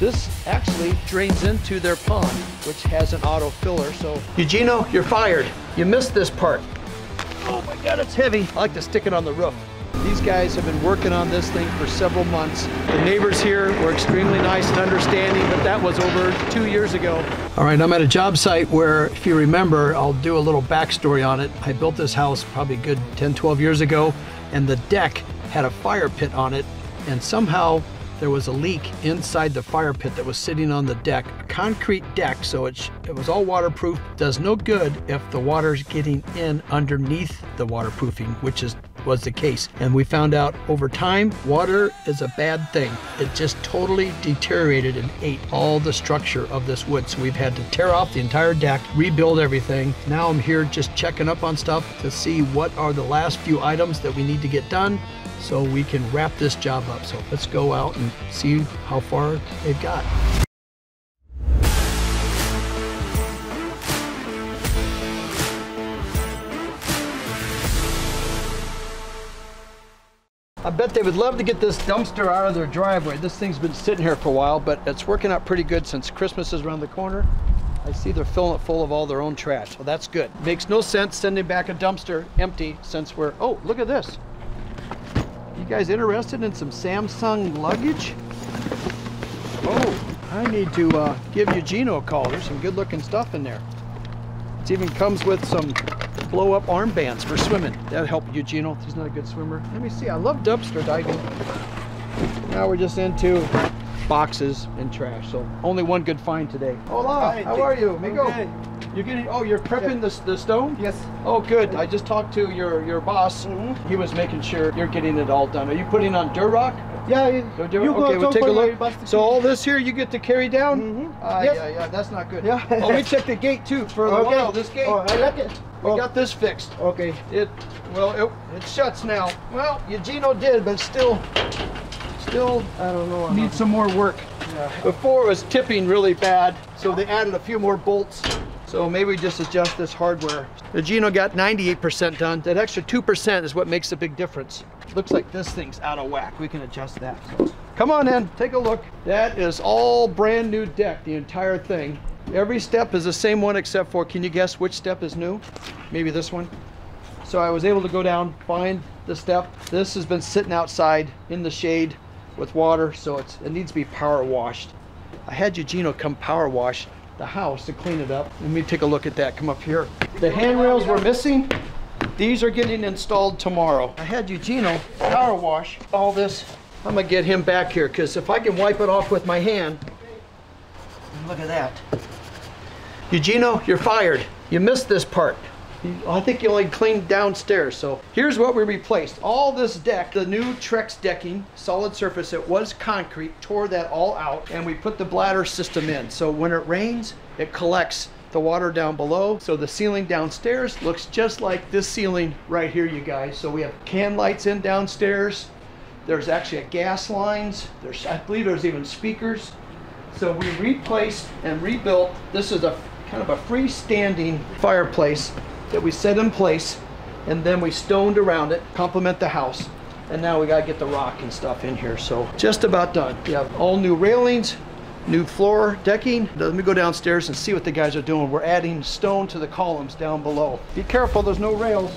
This actually drains into their pond, which has an auto filler. So, Eugenio, you're fired. You missed this part. Oh my God, it's heavy. I like to stick it on the roof. These guys have been working on this thing for several months. The neighbors here were extremely nice and understanding, but that was over two years ago. All right, I'm at a job site where, if you remember, I'll do a little backstory on it. I built this house probably good 10, 12 years ago, and the deck had a fire pit on it, and somehow there was a leak inside the fire pit that was sitting on the deck. A concrete deck, so it, it was all waterproof. Does no good if the water's getting in underneath the waterproofing, which is was the case. And we found out over time, water is a bad thing. It just totally deteriorated and ate all the structure of this wood. So we've had to tear off the entire deck, rebuild everything. Now I'm here just checking up on stuff to see what are the last few items that we need to get done so we can wrap this job up. So let's go out and see how far they've got. I bet they would love to get this dumpster out of their driveway. This thing's been sitting here for a while, but it's working out pretty good since Christmas is around the corner. I see they're filling it full of all their own trash, so that's good. Makes no sense sending back a dumpster empty since we're, oh, look at this. You guys interested in some Samsonite luggage? Oh, I need to uh, give Eugenio a call. There's some good looking stuff in there. It even comes with some blow up armbands for swimming. That'll help Eugenio. He's not a good swimmer. Let me see. I love dumpster diving. Now we're just into boxes and trash. So only one good find today. Hola, Hi, how are you? Migo? Okay. You're getting, oh, you're prepping the, the stone? Yes. Oh, good. I just talked to your, your boss. Mhm. He was making sure you're getting it all done. Are you putting on Durock? Yeah, you, So do- you go okay, we'll take a look. So all this here you get to carry down? Mhm. Ah, Yes. yeah, yeah, that's not good. Yeah. oh, we checked the gate too for a Okay. while. This gate, Oh, I like it. we Oh, got this fixed. Okay. It, well, it, it shuts now. Well, Eugenio did, but still, still I don't know. needs some more work. Yeah. Before it was tipping really bad, so they added a few more bolts. So maybe we just adjust this hardware. Eugenio got 98% done. That extra 2% is what makes a big difference. Looks like this thing's out of whack. We can adjust that. So come on in, take a look. That is all brand new deck, the entire thing. Every step is the same one except for, can you guess which step is new? Maybe this one? So I was able to go down, find the step. This has been sitting outside in the shade with water, so it's, it needs to be power washed. I had Eugenio come power wash the house to clean it up. Let me take a look at that. Come up here. The handrails were missing. These are getting installed tomorrow. I had Eugenio power wash all this. I'm gonna get him back here because if I can wipe it off with my hand, look at that. Eugenio, you're fired. You missed this part. I think you only cleaned downstairs. So here's what we replaced. All this deck, the new Trex decking, solid surface, it was concrete, tore that all out, and we put the bladder system in. So when it rains, it collects the water down below. So the ceiling downstairs looks just like this ceiling right here, you guys. So we have can lights in downstairs. There's actually a gas lines. There's, I believe there's even speakers. So we replaced and rebuilt. This is a kind of a freestanding fireplace that we set in place and then we stoned around it, complement the house. And now we gotta get the rock and stuff in here. So just about done. We have all new railings, new floor decking. Let me go downstairs and see what the guys are doing. We're adding stone to the columns down below. Be careful, there's no rails.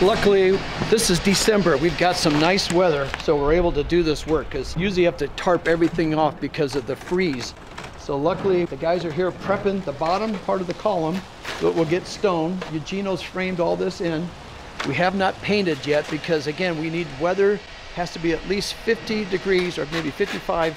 Luckily, this is December. We've got some nice weather, so we're able to do this work because usually you have to tarp everything off because of the freeze. So luckily, the guys are here prepping the bottom part of the column that will get stone. Eugenio's framed all this in. We have not painted yet because again, we need weather. Has to be at least 50 degrees or maybe 55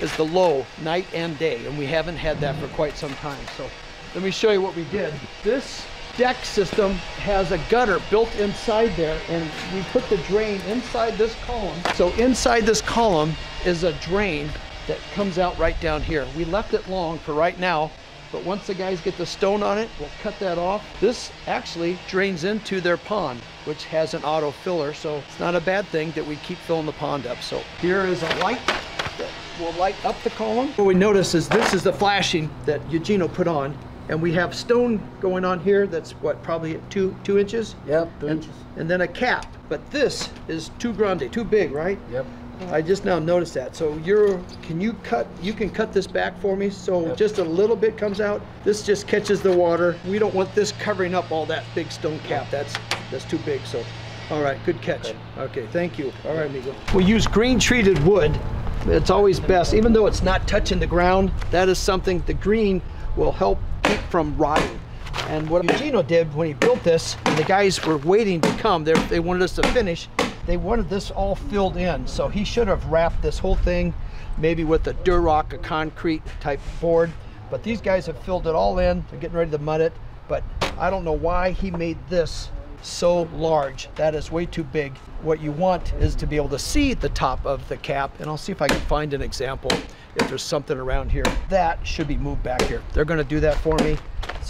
is the low night and day and we haven't had that for quite some time. So let me show you what we did. This deck system has a gutter built inside there and we put the drain inside this column. So inside this column is a drain that comes out right down here we left it long for right now but once the guys get the stone on it we'll cut that off this actually drains into their pond which has an auto filler so it's not a bad thing that we keep filling the pond up so here is a light that will light up the column. What we notice is this is the flashing that Eugenio put on, and we have stone going on here that's what, probably two, two inches? Yep, two And, inches. and then a cap, but this is too grande, too big, right? Yep. I just now noticed that. So you're, can you cut, you can cut this back for me? So just a little bit comes out. This just catches the water. We don't want this covering up all that big stone cap. That's, that's too big. So, all right, good catch. Okay, thank you. All right, amigo. We use green treated wood. It's always best, even though it's not touching the ground. That is something the green will help keep from rotting. And what Eugenio did when he built this, and the guys were waiting to come, they, they wanted us to finish, they wanted this all filled in. So he should have wrapped this whole thing maybe with a Durock, a concrete type board. But these guys have filled it all in. They're getting ready to mud it. But I don't know why he made this so large. That is way too big. What you want is to be able to see the top of the cap. And I'll see if I can find an example if there's something around here. That should be moved back here. They're gonna do that for me.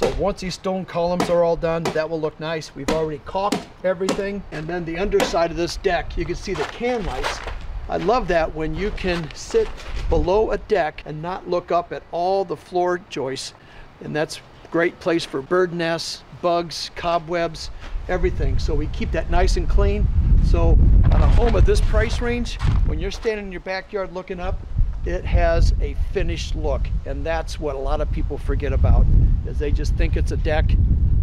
So once these stone columns are all done, that will look nice. We've already caulked everything. And then the underside of this deck, you can see the can lights. I love that when you can sit below a deck and not look up at all the floor joists. And that's great place for bird nests, bugs, cobwebs, everything. So we keep that nice and clean. So on a home at this price range, when you're standing in your backyard looking up, it has a finished look. And that's what a lot of people forget about is they just think it's a deck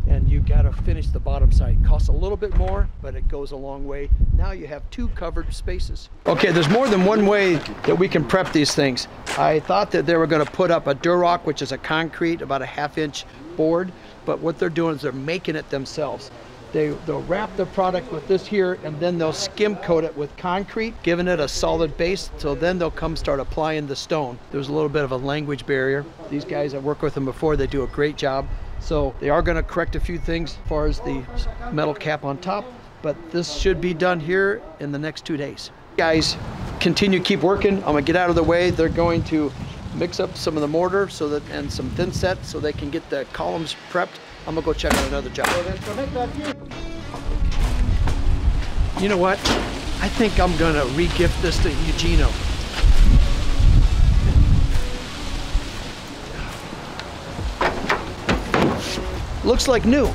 and you got to finish the bottom side. Costs a little bit more, but it goes a long way. Now you have two covered spaces. Okay, there's more than one way that we can prep these things. I thought that they were going to put up a Durock, which is a concrete, about a half inch board, but what they're doing is they're making it themselves. They, they'll wrap the product with this here and then they'll skim coat it with concrete, giving it a solid base. So then they'll come start applying the stone. There's a little bit of a language barrier. These guys, I worked with them before, they do a great job. So they are gonna correct a few things as far as the metal cap on top, but this should be done here in the next two days. Guys, continue, keep working. I'm gonna get out of the way. They're going to mix up some of the mortar so that and some thin set so they can get the columns prepped. I'm gonna go check on another job. You know what? I think I'm gonna re-gift this to Eugenio. Looks like new.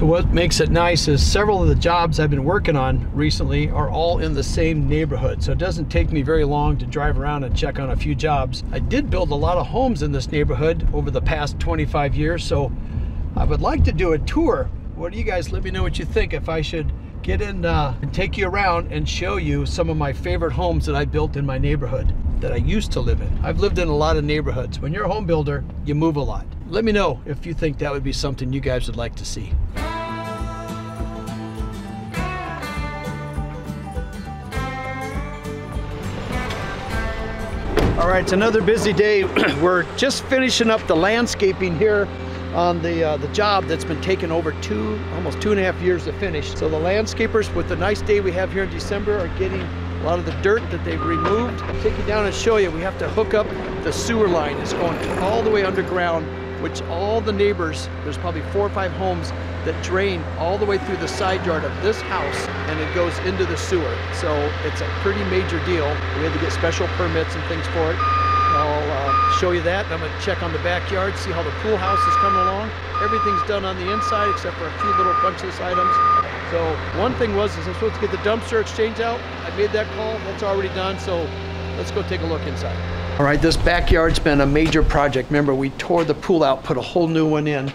So what makes it nice is several of the jobs I've been working on recently are all in the same neighborhood. So it doesn't take me very long to drive around and check on a few jobs. I did build a lot of homes in this neighborhood over the past 25 years. So I would like to do a tour. What do you guys, let me know what you think if I should get in uh, and take you around and show you some of my favorite homes that I built in my neighborhood that I used to live in. I've lived in a lot of neighborhoods. When you're a home builder, you move a lot. Let me know if you think that would be something you guys would like to see. All right, it's another busy day. We're just finishing up the landscaping here on the uh, the job that's been taking over two, almost two and a half years to finish. So the landscapers, with the nice day we have here in December, are getting a lot of the dirt that they've removed. I'll take you down and show you. We have to hook up the sewer line. It's going all the way underground, which all the neighbors, there's probably four or five homes that drain all the way through the side yard of this house and it goes into the sewer. So it's a pretty major deal. We had to get special permits and things for it. I'll uh, show you that. I'm going to check on the backyard, see how the pool house is coming along. Everything's done on the inside except for a few little punch list items. So one thing was is I'm supposed to get the dumpster exchange out. I made that call. That's already done. So let's go take a look inside. All right, this backyard's been a major project. Remember, we tore the pool out, put a whole new one in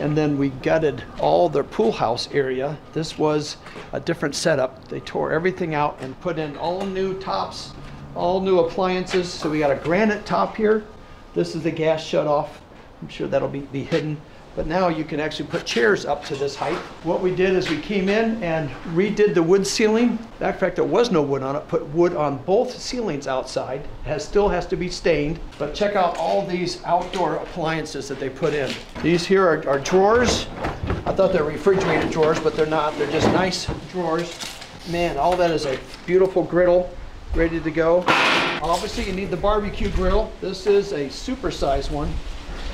and then we gutted all their pool house area. This was a different setup. They tore everything out and put in all new tops, all new appliances. So we got a granite top here. This is the gas shut off. I'm sure that'll be, be hidden. But now you can actually put chairs up to this height. What we did is we came in and redid the wood ceiling. In fact, there was no wood on it. Put wood on both ceilings outside. It has, still has to be stained. But check out all these outdoor appliances that they put in. These here are, are drawers. I thought they're refrigerated drawers, but they're not. They're just nice drawers. Man, all that is a beautiful griddle ready to go. Obviously, you need the barbecue grill. This is a super-sized one.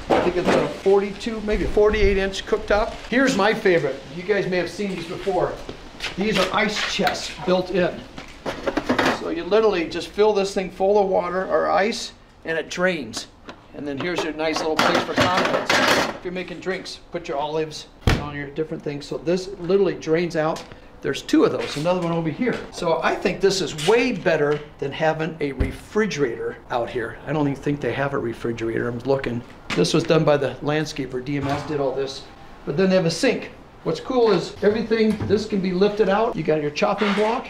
I think it's a 42, maybe 48 inch cooktop. Here's my favorite. You guys may have seen these before. These are ice chests built in. So you literally just fill this thing full of water or ice and it drains. And then here's your nice little place for condiments. If you're making drinks, put your olives on your different things. So this literally drains out There's two of those, another one over here. So I think this is way better than having a refrigerator out here. I don't even think they have a refrigerator. I'm looking. This was done by the landscaper. DMS did all this. But then they have a sink. What's cool is everything, this can be lifted out. You got your chopping block.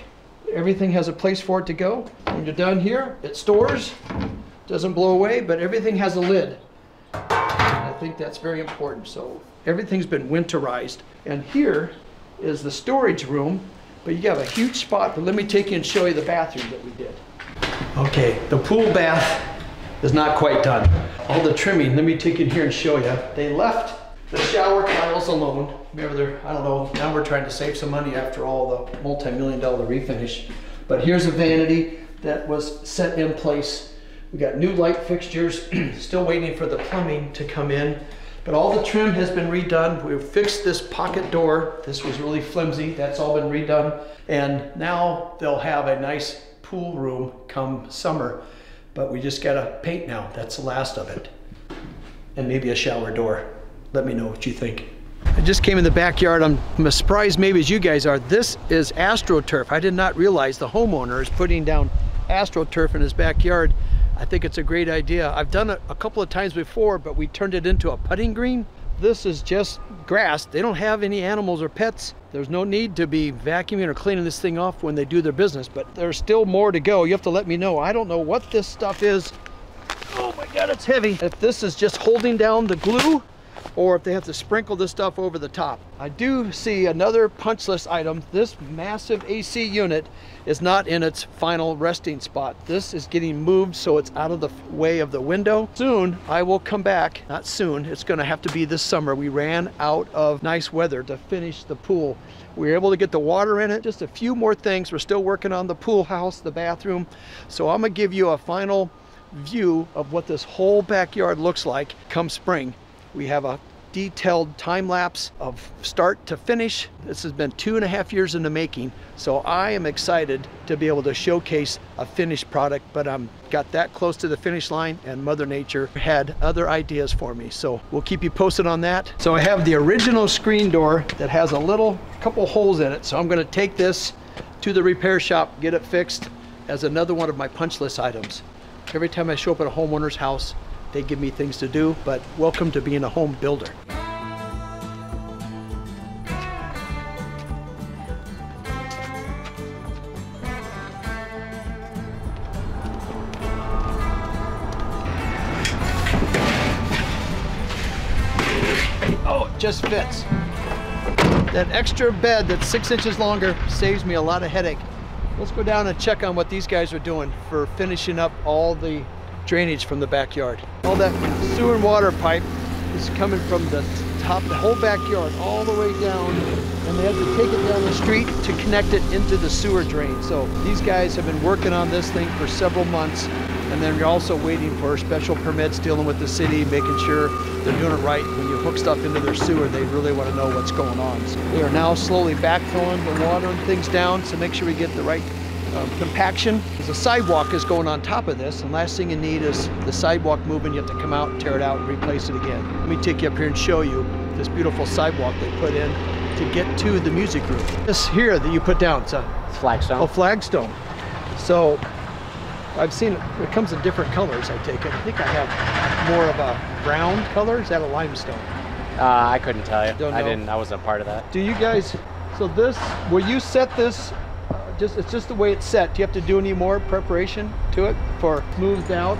Everything has a place for it to go. When you're done here, it stores, doesn't blow away, but everything has a lid. I think that's very important. So everything's been winterized. And here is the storage room, but you have a huge spot. But let me take you and show you the bathroom that we did. Okay, the pool bath is not quite done. All the trimming, let me take you in here and show you. They left the shower tiles alone. Remember, they're, I don't know, now we're trying to save some money after all the multi-million dollar refinish. But here's a vanity that was set in place. We got new light fixtures, still waiting for the plumbing to come in. But all the trim has been redone. We've fixed this pocket door. This was really flimsy. That's all been redone. And now they'll have a nice pool room come summer. But we just gotta paint now. That's the last of it. And maybe a shower door. Let me know what you think. I just came in the backyard. I'm, I'm as surprised maybe as you guys are. This is AstroTurf. I did not realize the homeowner is putting down AstroTurf in his backyard. I think it's a great idea. I've done it a couple of times before, but we turned it into a putting green. This is just grass. They don't have any animals or pets. There's no need to be vacuuming or cleaning this thing off when they do their business, but there's still more to go. You have to let me know. I don't know what this stuff is. Oh my God, it's heavy. If this is just holding down the glue or if they have to sprinkle this stuff over the top. I do see another punch list item. This massive AC unit is not in its final resting spot. This is getting moved so it's out of the way of the window. Soon I will come back, not soon, it's gonna have to be this summer. We ran out of nice weather to finish the pool. We were able to get the water in it, just a few more things. We're still working on the pool house, the bathroom. So I'm gonna give you a final view of what this whole backyard looks like come spring. We have a detailed time lapse of start to finish. This has been two and a half years in the making. So I am excited to be able to showcase a finished product, but I'm got that close to the finish line and Mother Nature had other ideas for me. So we'll keep you posted on that. So I have the original screen door that has a little couple holes in it. So I'm gonna take this to the repair shop, get it fixed as another one of my punch list items. Every time I show up at a homeowner's house, they give me things to do, but welcome to being a home builder. Oh, it just fits. That extra bed that's six inches longer saves me a lot of headache. Let's go down and check on what these guys are doing for finishing up all the drainage from the backyard. All that sewer and water pipe is coming from the top, the whole backyard, all the way down, and they have to take it down the street to connect it into the sewer drain. So these guys have been working on this thing for several months, and then you're also waiting for special permits, dealing with the city, making sure they're doing it right. When you hook stuff into their sewer, they really want to know what's going on. So they are now slowly backfilling the water and things down to make sure we get the right um, compaction because the sidewalk is going on top of this and last thing you need is the sidewalk moving you have to come out tear it out and replace it again. Let me take you up here and show you this beautiful sidewalk they put in to get to the music room this here that you put down it's a flagstone. A flagstone. So I've seen it, it comes in different colors I take it. I think I have more of a brown color. Is that a limestone? Uh, I couldn't tell you. Don't I didn't I wasn't a part of that. Do you guys so this will you set this just it's just the way it's set. Do you have to do any more preparation to it for smoothed out?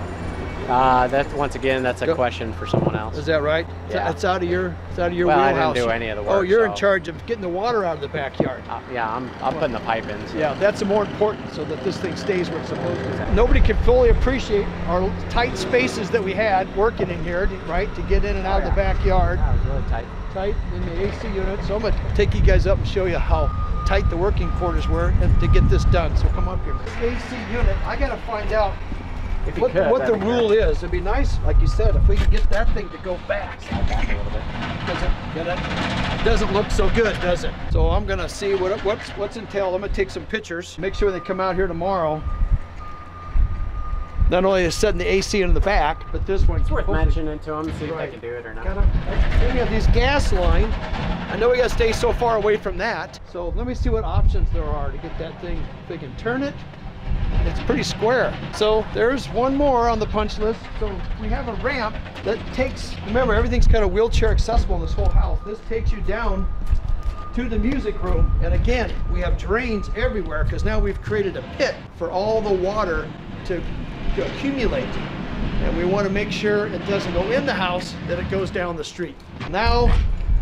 Uh, that once again that's a Go- question for someone else. Is that right? Yeah. it's out of your it's out of your Well, I didn't do any of the work. oh you're in charge of getting the water out of the backyard. Uh, yeah I'm, I'm putting the pipe in so. yeah that's more important so that this thing stays where it's supposed to. Nobody can fully appreciate our tight spaces that we had working in here right to get in and out of the backyard. Yeah, it was really tight. Tight in the AC unit. So I'm gonna take you guys up and show you how tight the working quarters were to get this done. So come up here. This AC unit, I gotta find out If what, could, what the that'd rule is. It'd be nice, like you said, if we could get that thing to go back. Back a little bit Doesn't, get it? doesn't look so good, does it? So I'm gonna see what what's what's entailed. I'm gonna take some pictures. Make sure they come out here tomorrow. Not only is setting the AC in the back, but this one. It's worth mentioning to them, see if they can do it or not. Gotta, we have these gas line. I know we gotta stay so far away from that. So let me see what options there are to get that thing. If they can turn it, it's pretty square. So there's one more on the punch list. So we have a ramp that takes, remember everything's kind of wheelchair accessible in this whole house. This takes you down to the music room. And again, we have drains everywhere because now we've created a pit for all the water to, to accumulate. And we want to make sure it doesn't go in the house, that it goes down the street. Now,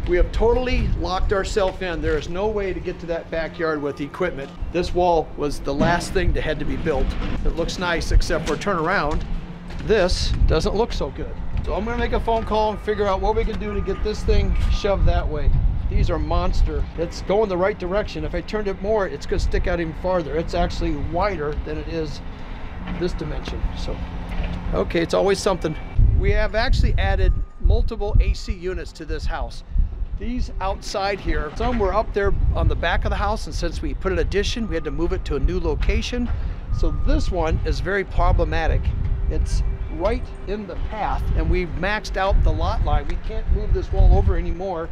we have totally locked ourselves in. There is no way to get to that backyard with equipment. This wall was the last thing that had to be built. It looks nice, except for turn around. This doesn't look so good. So I'm gonna make a phone call and figure out what we can do to get this thing shoved that way. These are monster. It's going the right direction. If I turned it more, it's gonna stick out even farther. It's actually wider than it is this dimension. So, okay, it's always something. We have actually added multiple AC units to this house. These outside here, some were up there on the back of the house, and since we put an addition, we had to move it to a new location. So this one is very problematic. It's right in the path, and we've maxed out the lot line. We can't move this wall over anymore.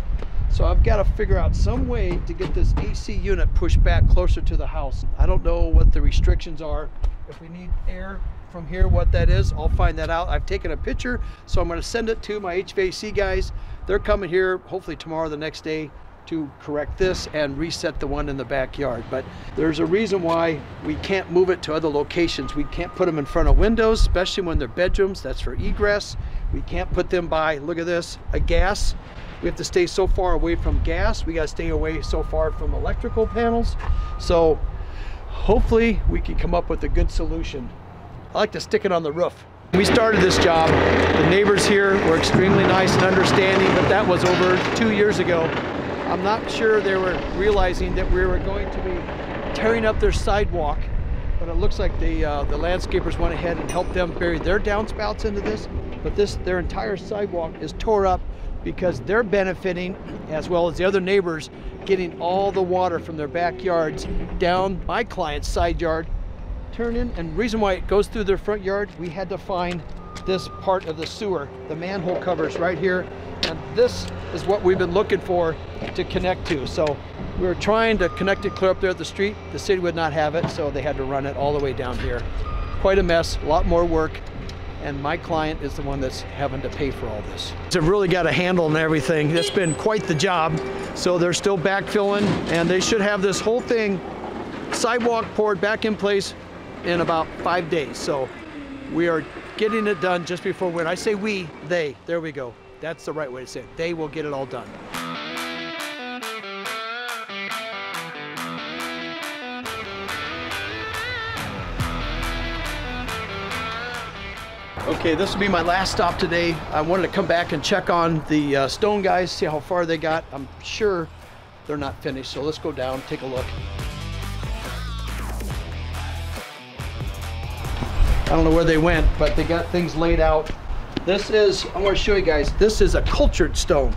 So I've got to figure out some way to get this AC unit pushed back closer to the house. I don't know what the restrictions are. If we need air from here, what that is, I'll find that out. I've taken a picture, so I'm going to send it to my HVAC guys. They're coming here hopefully tomorrow, the next day, to correct this and reset the one in the backyard. But there's a reason why we can't move it to other locations. We can't put them in front of windows, especially when they're bedrooms. That's for egress. We can't put them by, look at this, a gas. We have to stay so far away from gas. We got to stay away so far from electrical panels. So hopefully we can come up with a good solution. I like to stick it on the roof. We started this job. The neighbors here were extremely nice and understanding, but that was over two years ago. I'm not sure they were realizing that we were going to be tearing up their sidewalk, but it looks like the uh, the landscapers went ahead and helped them bury their downspouts into this. But this their entire sidewalk is tore up because they're benefiting as well as the other neighbors getting all the water from their backyards down my client's side yard. Turn in and reason why it goes through their front yard we had to find this part of the sewer the manhole covers right here. And this is what we've been looking for to connect to. So we were trying to connect it clear up there at the street. The city would not have it so they had to run it all the way down here. Quite a mess a lot more work and my client is the one that's having to pay for all this. They've really got a handle on everything. It's been quite the job. So they're still backfilling and they should have this whole thing sidewalk poured back in place in about five days. So we are getting it done just before when I say we, they, there we go. That's the right way to say it. They will get it all done. Okay, this will be my last stop today. I wanted to come back and check on the uh, stone guys, see how far they got. I'm sure they're not finished, so let's go down, take a look. I don't know where they went, but they got things laid out. This is, I want to show you guys, this is a cultured stone.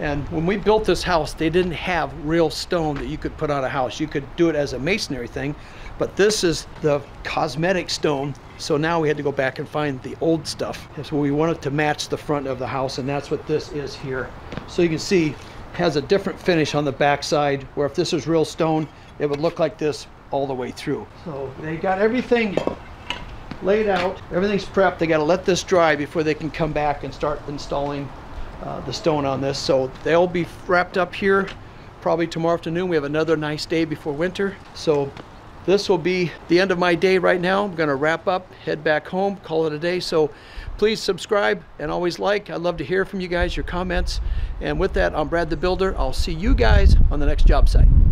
And when we built this house, they didn't have real stone that you could put on a house. You could do it as a masonry thing, but this is the cosmetic stone. So now we had to go back and find the old stuff. So we wanted to match the front of the house, and that's what this is here. So you can see, has a different finish on the backside, where if this was real stone, it would look like this all the way through. So they got everything laid out, everything's prepped. They got to let this dry before they can come back and start installing uh, the stone on this. So they'll be wrapped up here probably tomorrow afternoon. We have another nice day before winter. So this will be the end of my day right now. I'm going to wrap up, head back home, call it a day. So please subscribe and always like. I'd love to hear from you guys, your comments. And with that, I'm Brad the Builder. I'll see you guys on the next job site.